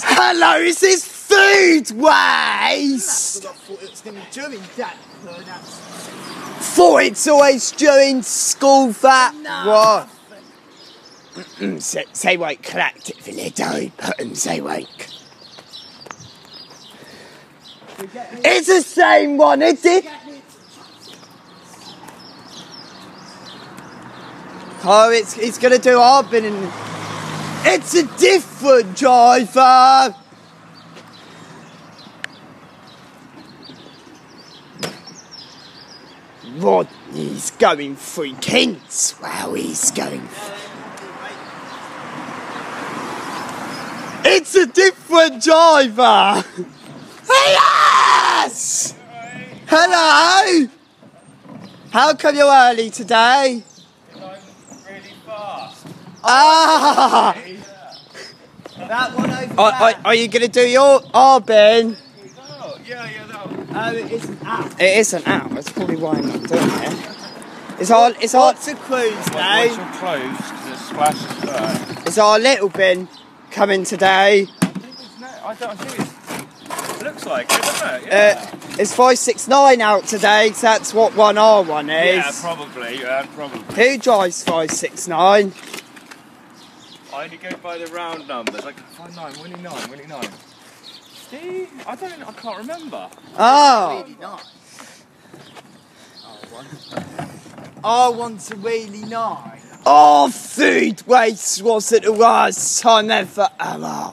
Hello, is this food waste? Thought it going to it's always during school that. No. What? Say, say wait, collectively, don't put and say wait. It's the same one, is it? Oh, it's it's gonna do Arbin and it's a different driver. Rodney's going through Kent. Wow, he's going. It's a different driver. Yes! Hello! How come you're early today? Really fast. Ah! that one over Are, are, are you going to do your Arbin? Oh, yeah, yeah, that one. Oh, it isn't out. It isn't out. That's probably why I'm not doing it. It's our, it's our, What's a cruise Once now? you're closed, because it splashes back. it's our little bin coming today. I think it's no, I don't I think. It looks like it, doesn't it? Yeah. Uh, it's 569 out today, 'cause that's what 1R1 is. yeah, is. probably, yeah, probably. Who drives 569? I only go by the round numbers, like 59, Winnie 9, Winnie 9. Steve? I don't, I can't remember. Oh! Really nice. R1. R1's a really nice. Oh, food waste wasn't the worst time ever. ever.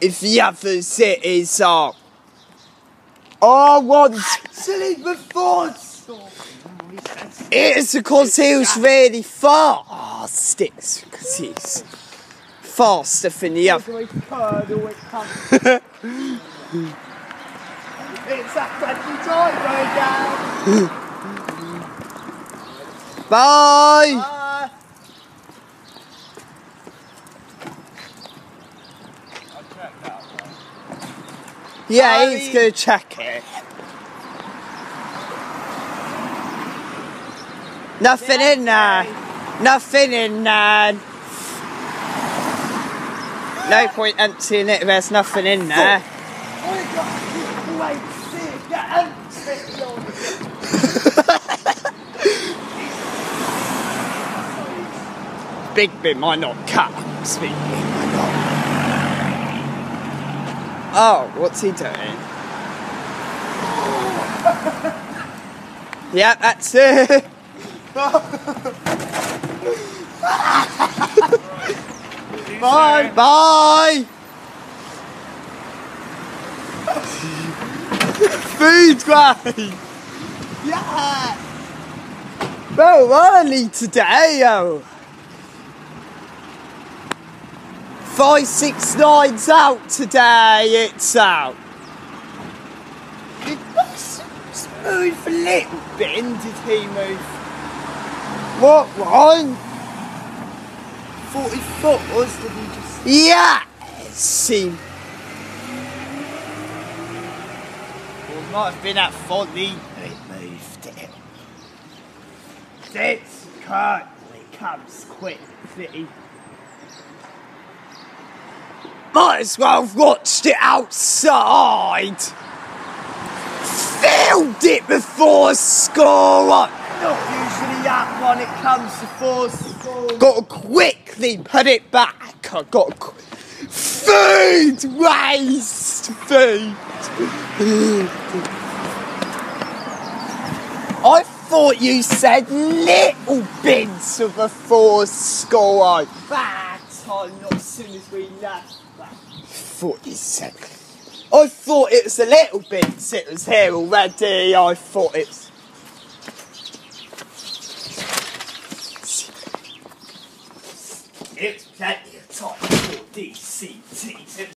If the other cities are. Oh, once. Actually, before school. It's because he was really fast. It's because he's faster than the other. Always curdle it comes. it's that friendly driver again. Bye! I checked that one. Yeah, Bye. he's gonna check it. Nothing in there. Nothing in there. No point emptying it if there's nothing in there. I got to wait to see it get empty on it. Big bin might not cut. Big bin might not. Oh, what's he doing? yeah, that's it. Bye. Bye. Food grade. Yeah. Well, early today, oh. Five, six, nine's out today, it's out. Looks smooth a little bit, did he move? What one? 40 foot was did he just Yes! He... Well, it might have been at 40. It moved it. It's cut. It comes quickly. Might as well have watched it outside. Filmed it before school. Not usually that one it comes to force. Got to quickly put it back. I got qu- food waste. Food. I thought you said little bits of a force score. Bad time not as soon as we left. thought you said. I thought it was a little bits. It was here already. I thought it. It's